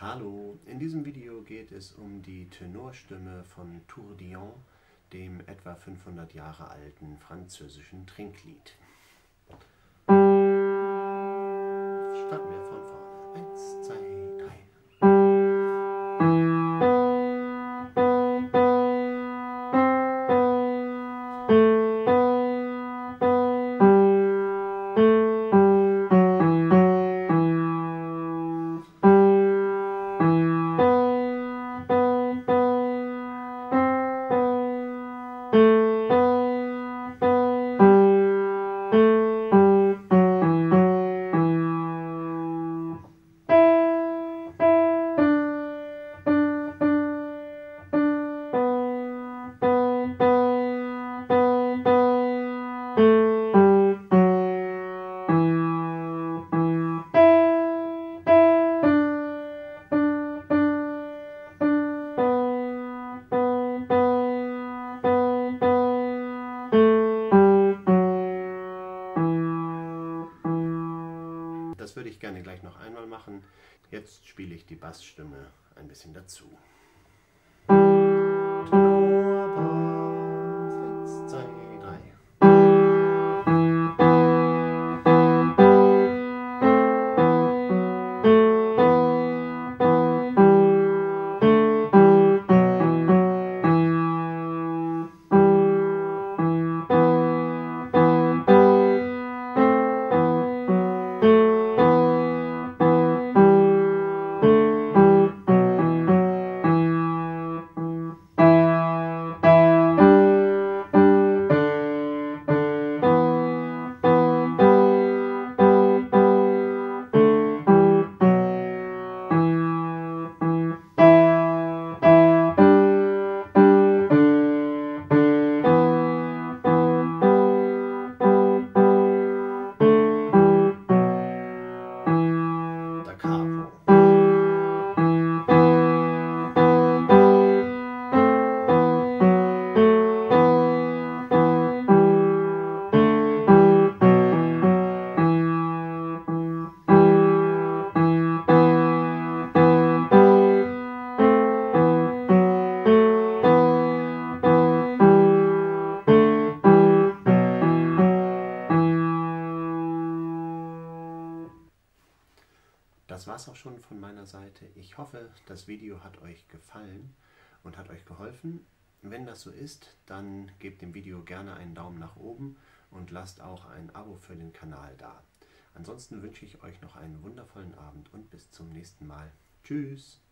Hallo, in diesem Video geht es um die Tenorstimme von Tourdillon, dem etwa 500 Jahre alten französischen Trinklied. Das würde ich gerne gleich noch einmal machen. Jetzt spiele ich die Bassstimme ein bisschen dazu. Das war's auch schon von meiner Seite. Ich hoffe, das Video hat euch gefallen und hat euch geholfen. Wenn das so ist, dann gebt dem Video gerne einen Daumen nach oben und lasst auch ein Abo für den Kanal da. Ansonsten wünsche ich euch noch einen wundervollen Abend und bis zum nächsten Mal. Tschüss!